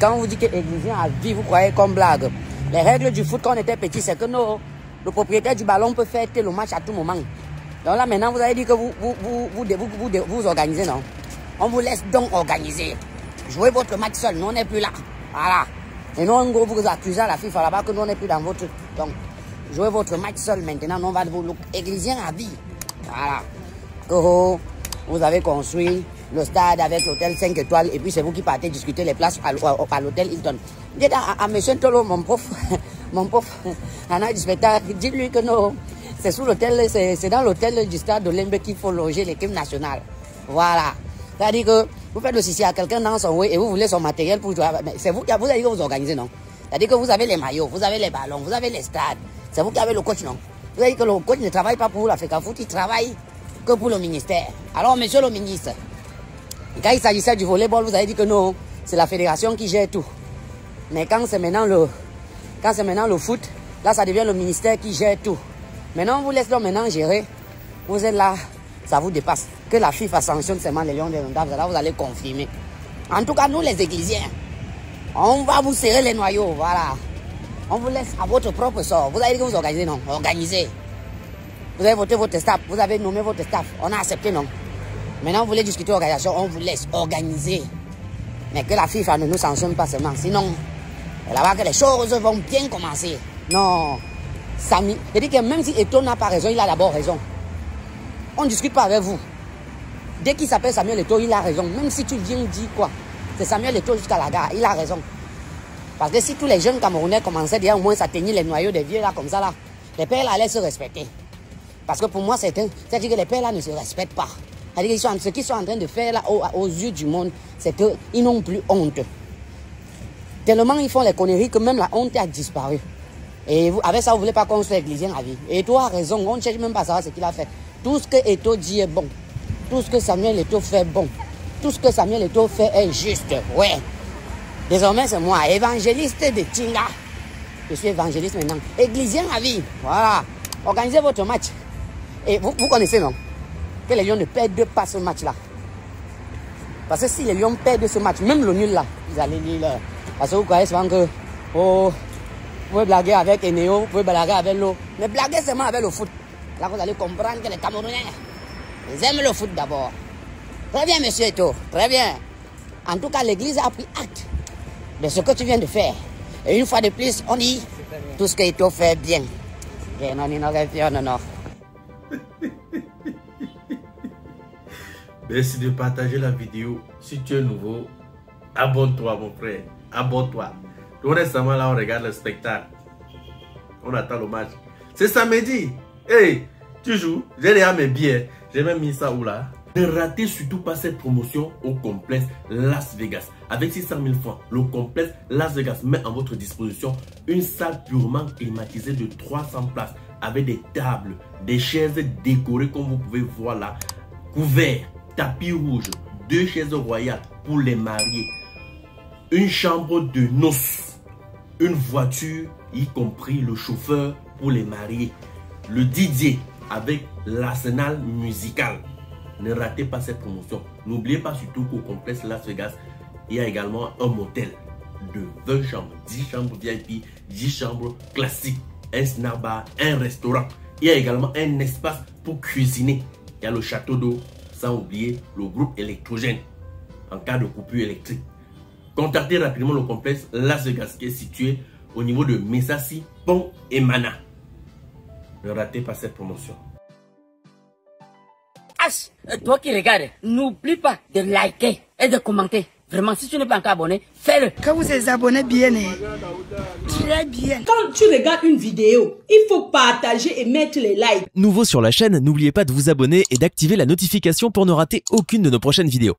Quand on vous dit que Églysien a vie, vous croyez comme blague. Les règles du foot quand on était petit, c'est que le propriétaire du ballon peut faire le match à tout moment. Donc là maintenant, vous avez dit que vous vous, vous, vous, vous, organisez, non? On vous laisse donc organiser. Jouez votre match seul, nous on n'est plus là. Voilà. Et nous en gros, vous accusez à la FIFA là-bas que nous on n'est plus dans votre... Donc, jouez votre match seul maintenant, nous on va vous... Églysien à vie. Voilà. Que vous avez construit le stade avec l'hôtel 5 étoiles et puis c'est vous qui partez discuter les places à, l'hôtel Hilton. Dites à, à, M. Tolo, mon prof, mon prof, un du spectacle, dites-lui que non, c'est sous l'hôtel, c'est dans l'hôtel du stade de Lembe qu'il faut loger l'équipe nationale. Voilà. C'est-à-dire que vous faites le ici à quelqu'un dans son way et vous voulez son matériel pour jouer. C'est vous qui vous avez vous organisez, non? C'est-à-dire que vous avez les maillots, vous avez les ballons, vous avez les stades. C'est vous qui avez le coach, non? Vous avez que le coach ne travaille pas pour l'Afrique Foot, il travaille que pour le ministère. Alors, monsieur le ministre, quand il s'agissait du volleyball, vous avez dit que non, c'est la fédération qui gère tout. Mais quand c'est maintenant le, quand c'est maintenant le foot, là, ça devient le ministère qui gère tout. Maintenant, on vous laisse donc maintenant gérer. Vous êtes là, ça vous dépasse. Que la FIFA sanctionne seulement les Lions des là, vous allez confirmer. En tout cas, nous, les Églisiens, on va vous serrer les noyaux, voilà. On vous laisse à votre propre sort. Vous avez dit que vous organisez, non Organisez. Vous avez voté votre staff, vous avez nommé votre staff. On a accepté, non Maintenant, vous voulez discuter organisation, on vous laisse organiser. Mais que la FIFA ne nous sanctionne pas seulement. Sinon, là-bas que les choses vont bien commencer. Non. Samy, je dis que même si Eto n'a pas raison, il a d'abord raison. On ne discute pas avec vous. Dès qu'il s'appelle Samuel Eto, il a raison. Même si tu viens dire quoi, c'est Samuel Eto jusqu'à la gare, il a raison. Parce que si tous les jeunes Camerounais commençaient déjà au moins à tenir les noyaux des vieux là comme ça là, les pères là allaient se respecter. Parce que pour moi, c'est C'est-à-dire que les pères là ne se respectent pas. Ce qu'ils sont en train de faire là aux, yeux du monde, c'est qu'ils n'ont plus honte. Tellement ils font les conneries que même la honte a disparu. Et avec ça, vous ne voulez pas construire l'église à vie. Et toi, raison, on ne cherche même pas à savoir ce qu'il a fait. Tout ce que Eto dit est bon. Tout ce que Samuel Eto fait est bon. Tout ce que Samuel Eto fait est juste. Ouais. Désormais, c'est moi, évangéliste de Tinga. Je suis évangéliste maintenant. Églisien à vie. Voilà. Organisez votre match. Et vous, vous connaissez, non? Que les Lions ne perdent pas ce match-là. Parce que si les Lions perdent ce match, même le nul là, vous allez lire. Parce que vous croyez souvent que, oh, vous pouvez blaguer avec Eneo, vous pouvez blaguer avec l'eau. Mais blaguez seulement avec le foot. Là, vous allez comprendre que les Camerounais, ils aiment le foot d'abord. Très bien, monsieur Eto, très bien. En tout cas, l'Église a pris acte de ce que tu viens de faire. Et une fois de plus, on dit tout ce que Eto fait bien. Bien, non, non, non, non. Merci de partager la vidéo. Si tu es nouveau, abonne-toi mon frère. Abonne-toi. Tout récemment là, on regarde le spectacle. On attend le match. C'est samedi. Hey, tu joues. J'ai déjà mes billets. J'ai même mis ça où là? Ne ratez surtout pas cette promotion au complexe Las Vegas. Avec 600 000 francs, le complexe Las Vegas met en votre disposition une salle purement climatisée de 300 places avec des tables, des chaises décorées comme vous pouvez voir là, couverts, tapis rouge, deux chaises royales pour les mariés, une chambre de noces, une voiture, y compris le chauffeur pour les mariés, le DJ avec l'arsenal musical. Ne ratez pas cette promotion. N'oubliez pas surtout qu'au complexe Las Vegas, il y a également un motel de 20 chambres, 10 chambres VIP, 10 chambres classiques, un snack bar, un restaurant. Il y a également un espace pour cuisiner. Il y a le château d'eau, oublier le groupe électrogène en cas de coupure électrique. Contactez rapidement le complexe Las Vegas qui est situé au niveau de Messassi, Pont et Mana. Ne ratez pas cette promotion. H, toi qui regardes, n'oublie pas de liker et de commenter. Vraiment, si tu n'es pas encore abonné, fais-le. Quand vous êtes abonné bien, très bien. Quand tu regardes une vidéo, il faut partager et mettre les likes. Nouveau sur la chaîne, n'oubliez pas de vous abonner et d'activer la notification pour ne rater aucune de nos prochaines vidéos.